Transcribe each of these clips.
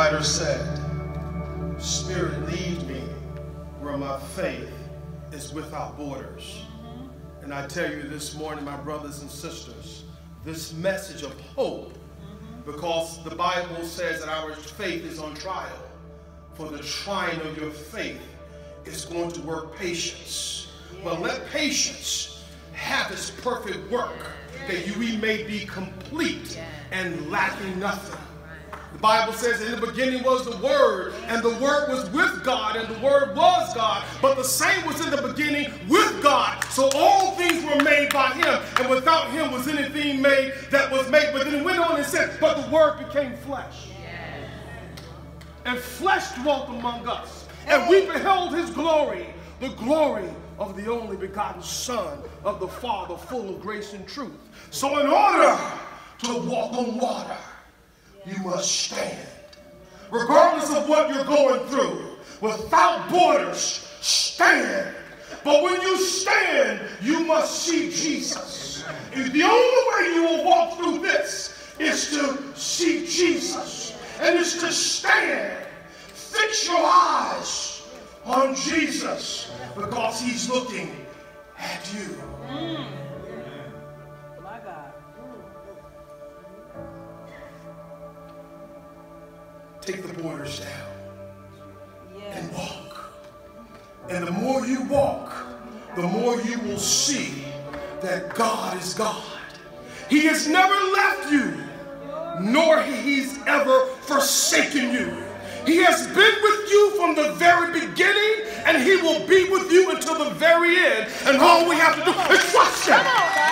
writer said, Spirit, lead me where my faith is without borders. Mm-hmm. And I tell you this morning, my brothers and sisters, this message of hope, mm-hmm. because the Bible says that our faith is on trial. For the trying of your faith is going to work patience. But let patience have its perfect work, that you may be complete and lacking nothing. The Bible says in the beginning was the Word, and the Word was with God, and the Word was God. But the same was in the beginning with God. So all things were made by Him, and without Him was anything made that was made. But then it went on and said, But the Word became flesh. And flesh dwelt among us, and we beheld His glory, the glory of the only begotten Son of the Father, full of grace and truth. So in order to walk on water, you must stand. Regardless of what you're going through, without borders, stand. But when you stand, you must see Jesus. And the only way you will walk Take the borders down. Yes. and walk. And the more you walk, the more you will see that God is God. He has never left you, nor he's ever forsaken you. He has been with you from the very beginning, and he will be with you until the very end. And all we have to do is trust him.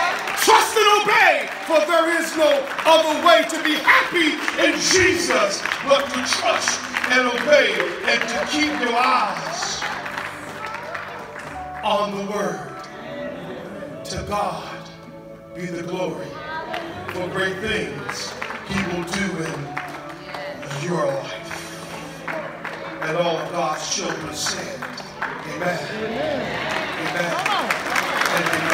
Trust and obey, for there is no other way to be happy in Jesus but to trust and obey and to keep your eyes on the word. To God be the glory for great things he will do in your life. And all of God's children said, Amen. Amen.